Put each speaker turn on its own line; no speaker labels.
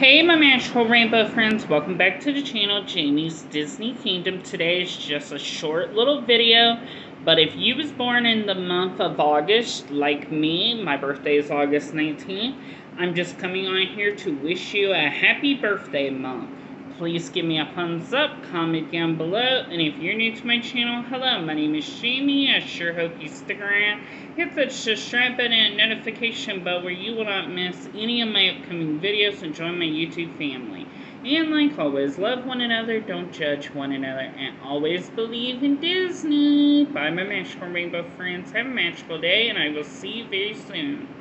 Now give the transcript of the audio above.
magical rainbow friends. Welcome back to the channel jamie's dizney kingdom. Today is just a short little video but if you was born in the month of august like me my birthday is august 19th i'm just coming on here to wish you a happy birthday month please give me a thumbs up, comment down below, and if you're new to my channel, hello, my name is Jamie, I sure hope you stick around, hit that subscribe button and notification bell where you will not miss any of my upcoming videos and join my YouTube family. And like always, love one another, don't judge one another, and always believe in Disney. Bye my magical rainbow friends, have a magical day, and I will see you very soon.